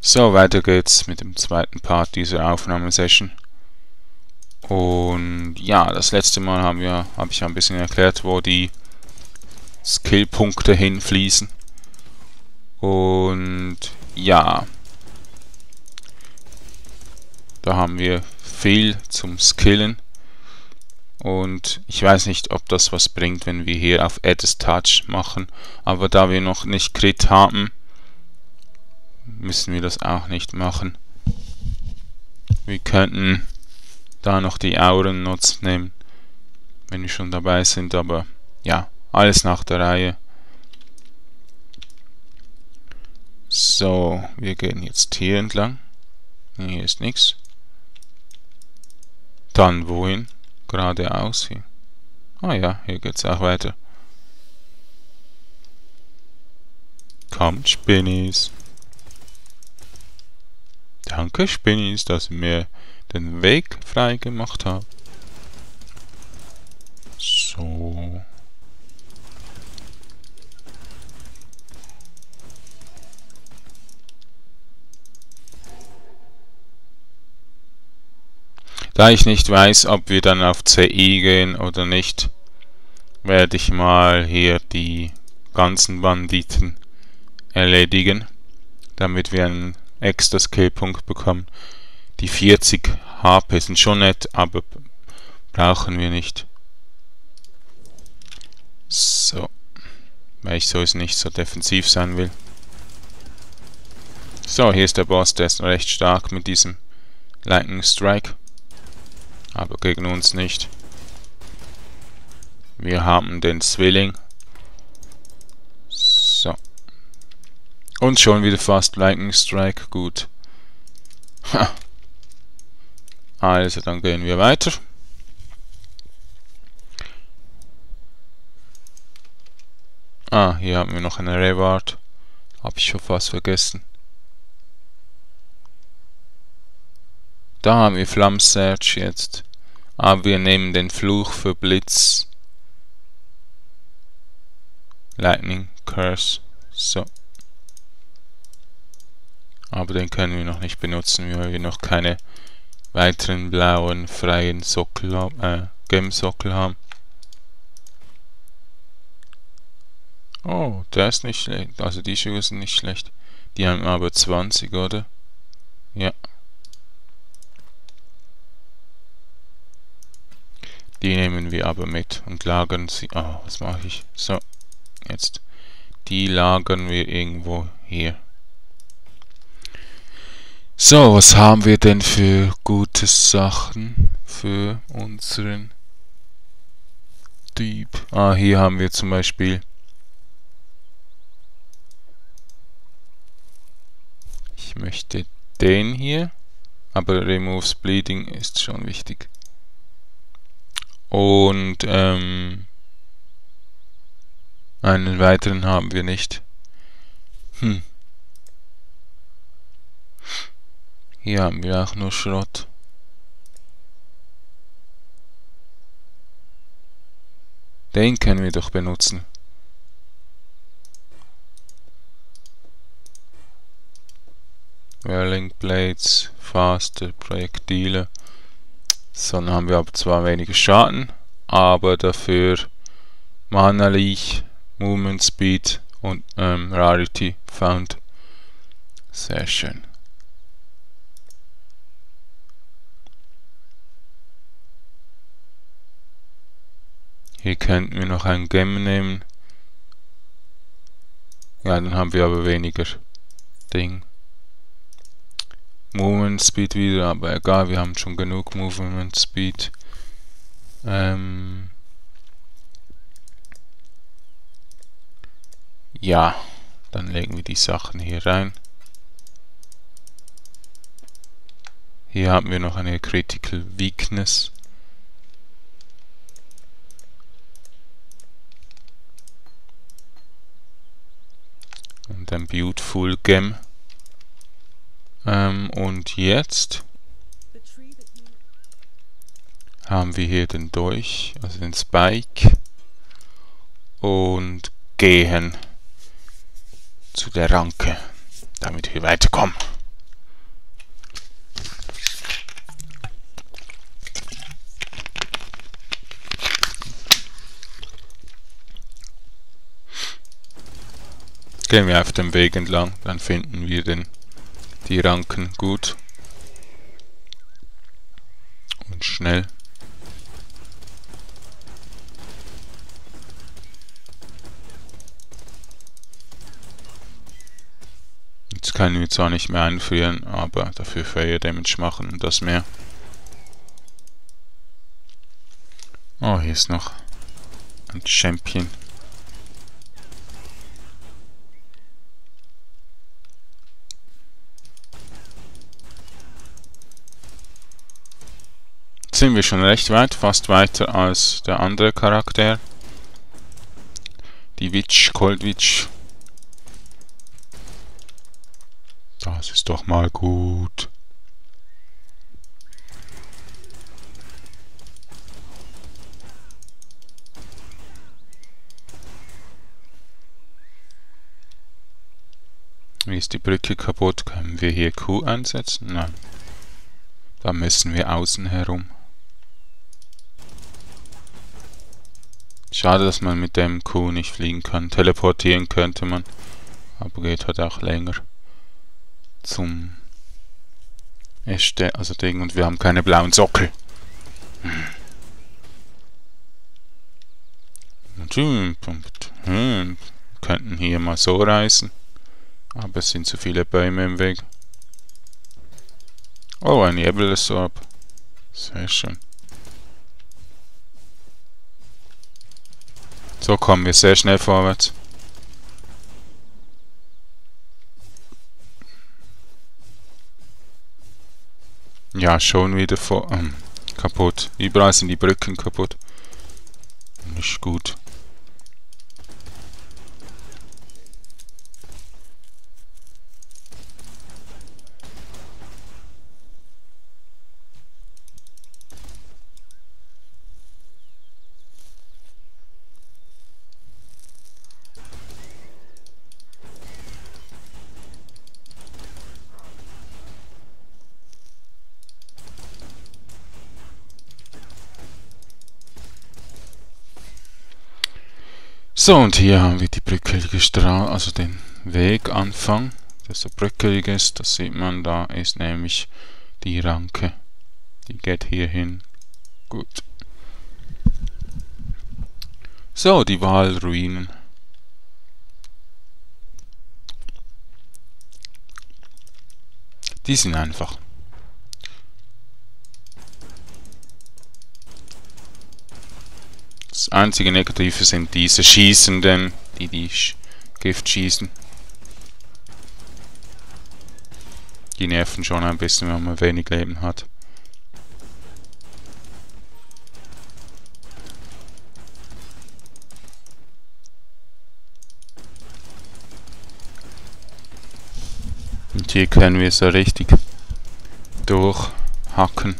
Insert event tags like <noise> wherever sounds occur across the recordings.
So, weiter geht's mit dem zweiten Part dieser Aufnahmesession. Und ja, das letzte Mal haben wir, habe ich ein bisschen erklärt, wo die Skillpunkte hinfließen. Und ja, da haben wir viel zum Skillen. Und ich weiß nicht, ob das was bringt, wenn wir hier auf Add Touch machen. Aber da wir noch nicht Crit haben, müssen wir das auch nicht machen. Wir könnten da noch die Auren nutzen nehmen, wenn wir schon dabei sind, aber ja, alles nach der Reihe. So, wir gehen jetzt hier entlang. Hier ist nichts. Dann wohin? Geradeaus hier. Ah ja, hier geht's auch weiter. Kommt, Spinnis. Danke, Spinnis, dass ihr mir den Weg frei gemacht habt. So. Da ich nicht weiß, ob wir dann auf CI gehen oder nicht, werde ich mal hier die ganzen Banditen erledigen, damit wir einen extra Skillpunkt bekommen. Die 40 HP sind schon nett, aber brauchen wir nicht. So, weil ich so nicht so defensiv sein will. So, hier ist der Boss, der ist recht stark mit diesem Lightning Strike aber gegen uns nicht. Wir haben den Zwilling. So. Und schon wieder fast Lightning Strike. Gut. Ha. Also, dann gehen wir weiter. Ah, hier haben wir noch eine Reward. Habe ich schon fast vergessen. Da haben wir Flammsearch jetzt. Aber wir nehmen den Fluch für Blitz. Lightning Curse. So. Aber den können wir noch nicht benutzen, weil wir noch keine weiteren blauen freien Sockel haben, äh, Gem-Sockel haben. Oh, der ist nicht schlecht. Also die Schuhe sind nicht schlecht. Die haben aber 20, oder? Ja. Die nehmen wir aber mit und lagern sie. Oh, was mache ich? So, jetzt. Die lagern wir irgendwo hier. So, was haben wir denn für gute Sachen für unseren Typ? Ah, hier haben wir zum Beispiel Ich möchte den hier, aber Removes Bleeding ist schon wichtig. Und ähm, einen weiteren haben wir nicht. Hm. Hier haben wir auch nur Schrott. Den können wir doch benutzen. Whirling Blades, faster Projektile. So, dann haben wir aber zwar weniger Schaden, aber dafür Mana Leech, Movement Speed und ähm, Rarity Found. Sehr schön. Hier könnten wir noch ein Gem nehmen. Ja, dann haben wir aber weniger Ding. Movement Speed wieder, aber egal, wir haben schon genug Movement Speed. Ähm ja, dann legen wir die Sachen hier rein. Hier haben wir noch eine Critical Weakness. Ein Beautiful Gem. Ähm, und jetzt haben wir hier den Dolch, also den Spike und gehen zu der Ranke, damit wir weiterkommen. Gehen wir auf dem Weg entlang, dann finden wir den, die Ranken gut und schnell. Jetzt können wir zwar nicht mehr einfrieren, aber dafür Fire Damage machen und das mehr. Oh, hier ist noch ein Champion. Sind wir schon recht weit, fast weiter als der andere Charakter. Die Witch, Cold Witch. Das ist doch mal gut. Wie ist die Brücke kaputt? Können wir hier Q einsetzen? Nein. Da müssen wir außen herum. Schade, dass man mit dem Q nicht fliegen kann. Teleportieren könnte man, aber geht halt auch länger zum Äste, also Ding, und wir haben keine blauen Sockel. Hm. Hm. Könnten hier mal so reisen. Aber es sind zu viele Bäume im Weg. Oh, ein Nebelsorb. Sehr schön. So kommen wir sehr schnell vorwärts. Ja, schon wieder vor, ähm, kaputt. Überall sind die Brücken kaputt. Nicht gut. So, und hier haben wir die bröckelige Straße, also den Weganfang, der so bröckelig ist. Das sieht man, da ist nämlich die Ranke. Die geht hier hin. Gut. So, die Walruinen. Die sind einfach. Das einzige Negative sind diese Schießenden, die die Gift schießen. Die nerven schon ein bisschen, wenn man wenig Leben hat. Und hier können wir so richtig durchhacken.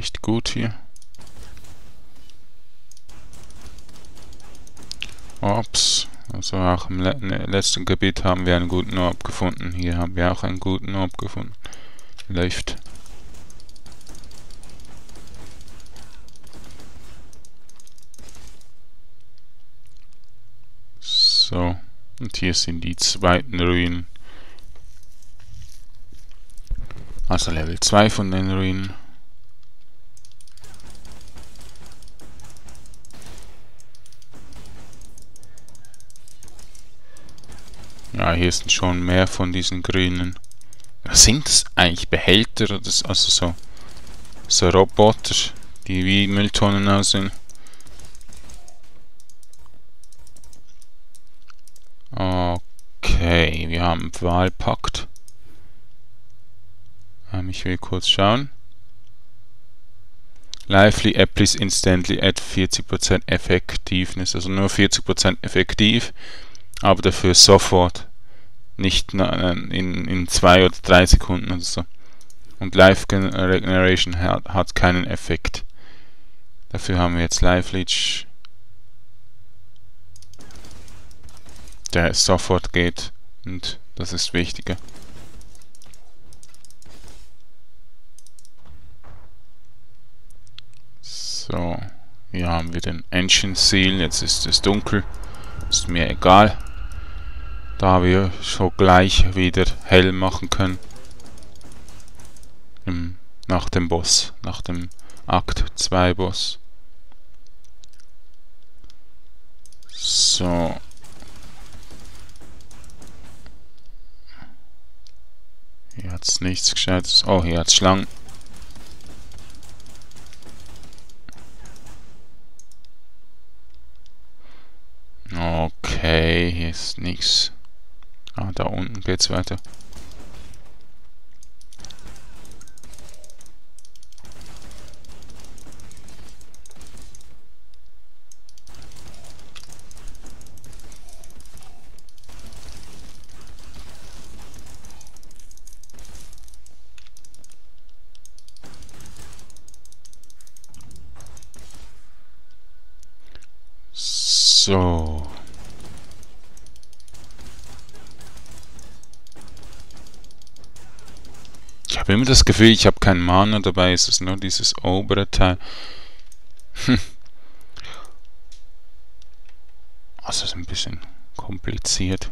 Recht gut hier. Ops. Also auch im ne, letzten Gebiet haben wir einen guten Orb gefunden. Hier haben wir auch einen guten Orb gefunden. Läuft. So. Und hier sind die zweiten Ruinen. Also Level 2 von den Ruinen. Ja, hier sind schon mehr von diesen grünen. Was sind das eigentlich? Behälter oder also so, so Roboter, die wie Mülltonnen aussehen? Okay, wir haben Wahlpakt. Ähm, ich will kurz schauen. Lively Apples instantly at 40% Effectiveness, also nur 40% effektiv, aber dafür sofort, nicht in, in zwei oder drei Sekunden oder so. Und Live äh, Regeneration hat, hat keinen Effekt. Dafür haben wir jetzt Live Leech, der sofort geht und das ist wichtiger. So, hier haben wir den Engine Seal, jetzt ist es dunkel, ist mir egal. Da wir schon gleich wieder hell machen können. Im, nach dem Boss. Nach dem Akt 2 Boss. So. Hier hat es nichts Gescheites. Oh, hier hat es Schlangen. Okay, hier ist nichts. Ah, da unten geht's weiter. So. Immer das Gefühl, ich habe keinen Mana dabei, es ist nur dieses obere Teil. Hm. Also ist ein bisschen kompliziert.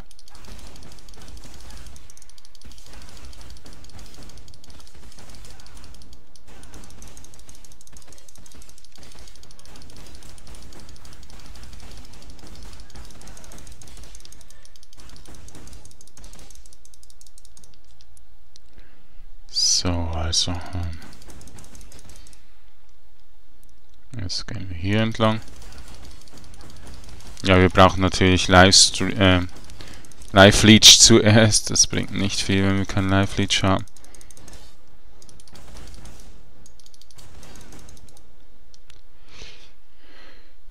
So, also. Ähm, jetzt gehen wir hier entlang. Ja, wir brauchen natürlich Live, äh, Live Leech zuerst. Das bringt nicht viel, wenn wir kein Live Leech haben.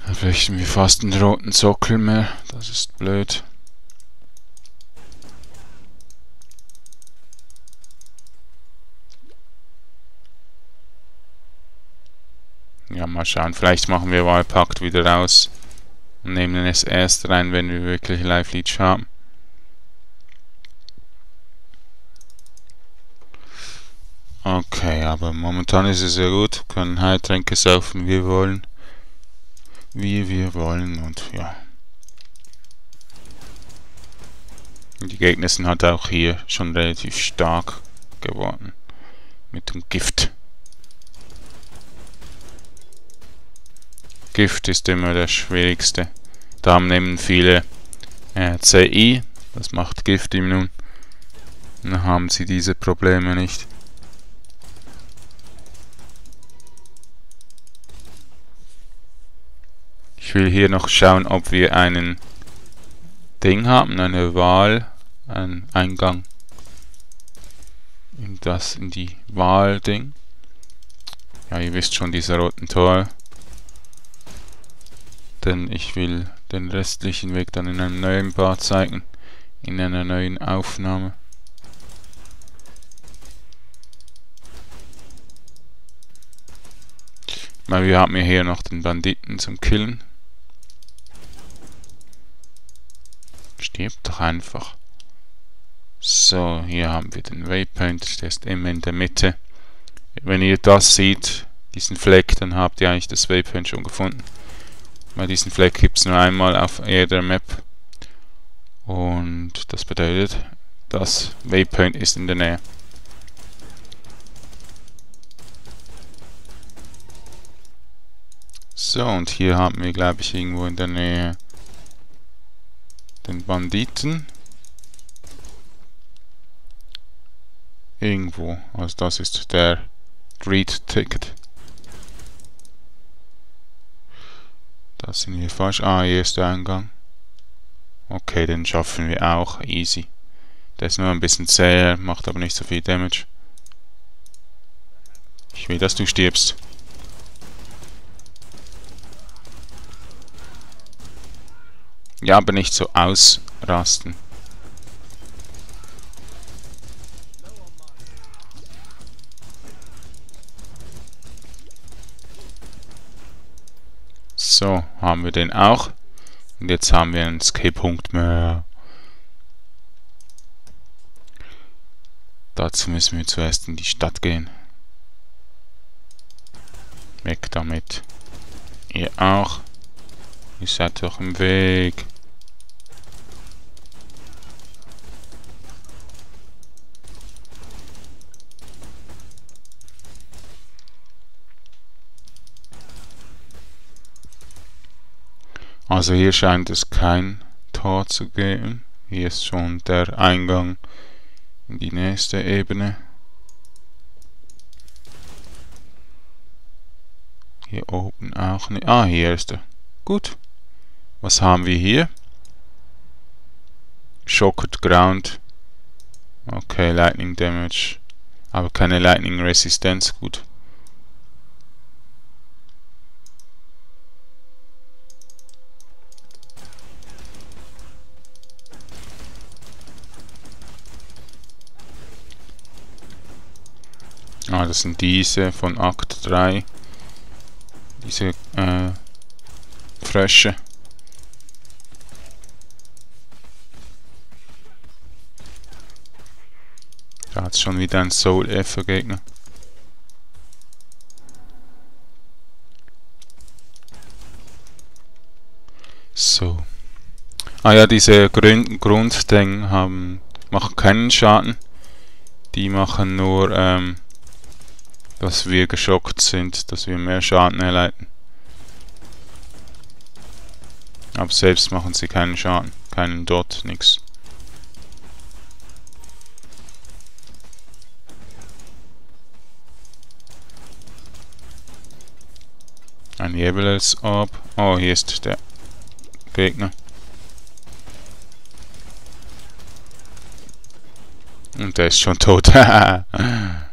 Dann bräuchten wir fast einen roten Sockel mehr. Das ist blöd. Ja, mal schauen. Vielleicht machen wir Wahlpakt wieder raus und nehmen es erst rein, wenn wir wirklich Live Leech haben. Okay, aber momentan ist es ja gut. Wir können Heiltränke saufen, wie wir wollen. Wie wir wollen und ja. Die Gegner sind halt auch hier schon relativ stark geworden. Mit dem Gift. Gift ist immer das schwierigste. Da nehmen viele äh, CI, das macht Gift immun. Dann haben sie diese Probleme nicht. Ich will hier noch schauen, ob wir einen Ding haben, eine Wahl, einen Eingang in das, in die Wahl-Ding. Ja, ihr wisst schon, dieser roten Tor denn ich will den restlichen Weg dann in einem neuen Part zeigen, in einer neuen Aufnahme. Weil wir haben hier noch den Banditen zum Killen. Stirb doch einfach. So, hier haben wir den Waypoint, der ist immer in der Mitte. Wenn ihr das seht, diesen Fleck, dann habt ihr eigentlich das Waypoint schon gefunden. Weil diesen Fleck gibt es nur einmal auf jeder Map. Und das bedeutet, das Waypoint ist in der Nähe. So, und hier haben wir, glaube ich, irgendwo in der Nähe den Banditen. Irgendwo. Also das ist der Street Ticket. Da sind wir falsch. Ah, hier ist der Eingang. Okay, den schaffen wir auch. Easy. Der ist nur ein bisschen zäher, macht aber nicht so viel Damage. Ich will, dass du stirbst. Ja, aber nicht so ausrasten. So, haben wir den auch. Und jetzt haben wir einen Escape-Punkt mehr. Dazu müssen wir zuerst in die Stadt gehen. Weg damit. Ihr auch. Ihr seid doch im Weg. Also hier scheint es kein Tor zu geben. Hier ist schon der Eingang in die nächste Ebene. Hier oben auch nicht. Ah, hier ist er. Gut. Was haben wir hier? Shocked Ground. Okay, Lightning Damage. Aber keine Lightning Resistenz. Gut. Ah, das sind diese von Akt 3. Diese äh, Frösche. Da hat es schon wieder ein Soul Effer Gegner. So. Ah ja, diese Grün Grundding haben machen keinen Schaden. Die machen nur ähm, dass wir geschockt sind, dass wir mehr Schaden erleiden. Aber selbst machen sie keinen Schaden, keinen Dot, nix. Ein Jeweils Orb. Oh, hier ist der Gegner. Und der ist schon tot. <laughs>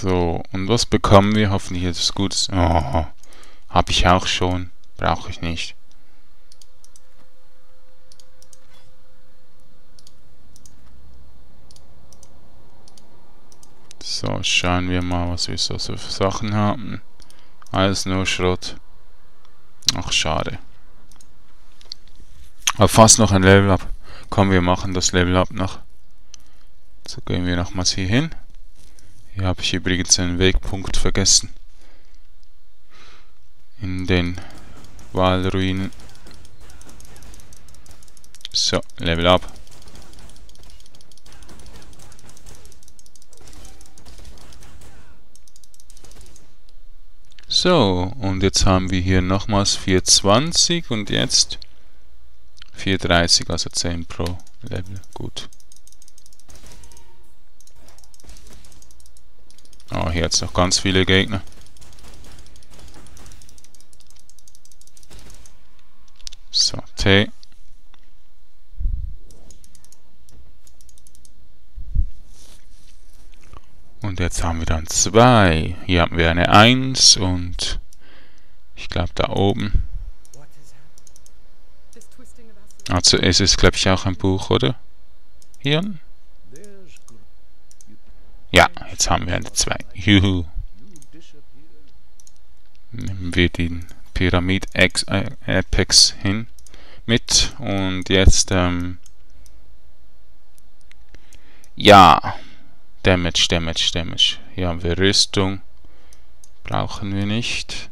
So, und was bekommen wir? Hoffentlich etwas Gutes. Oh, habe ich auch schon. Brauche ich nicht. So, schauen wir mal, was wir so für Sachen haben. Alles nur Schrott. Ach, schade. Aber fast noch ein Level Up. Komm, wir machen das Level Up noch. So gehen wir nochmals hier hin. Hier habe ich übrigens einen Wegpunkt vergessen. In den Walruinen. So, Level up. So, und jetzt haben wir hier nochmals 420 und jetzt 430, also 10 pro Level. Gut. Oh, hier es noch ganz viele Gegner. So, T. Und jetzt haben wir dann zwei. Hier haben wir eine 1 und ich glaube da oben. Also es ist glaube ich auch ein Buch, oder? Hier? Jetzt haben wir eine 2. Juhu. Nehmen wir den Pyramid äh, Apex hin mit und jetzt ähm, ja Damage, Damage, Damage. Hier haben wir Rüstung. Brauchen wir nicht.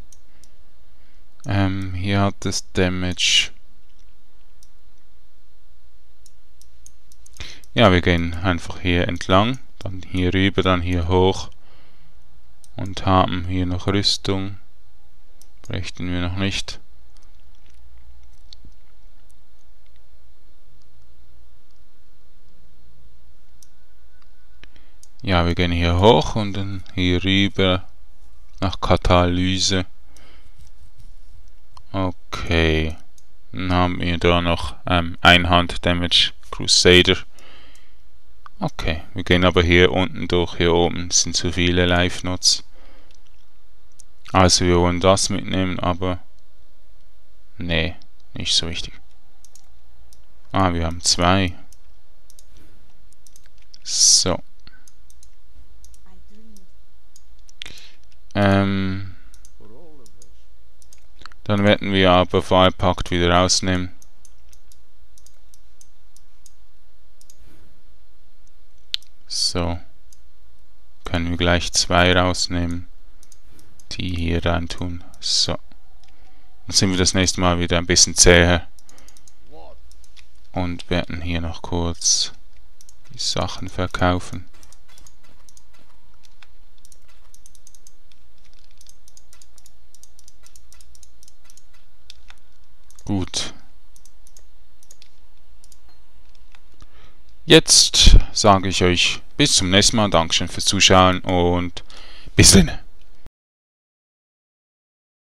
Ähm, hier hat es Damage. Ja, wir gehen einfach hier entlang dann hier rüber, dann hier hoch und haben hier noch Rüstung. Bräuchten wir noch nicht. Ja, wir gehen hier hoch und dann hier rüber nach Katalyse. Okay. Dann haben wir da noch ähm, Einhand Damage Crusader. Okay, wir gehen aber hier unten durch, hier oben sind zu viele Live-Notes. Also wir wollen das mitnehmen, aber nee, nicht so wichtig. Ah, wir haben zwei. So. Ähm, dann werden wir aber Fallpakt wieder rausnehmen. So. können wir gleich zwei rausnehmen, die hier rein tun. So. Dann sind wir das nächste Mal wieder ein bisschen zäher und werden hier noch kurz die Sachen verkaufen. Gut. Jetzt sage ich euch bis zum nächsten Mal. Dankeschön fürs Zuschauen und bis dann.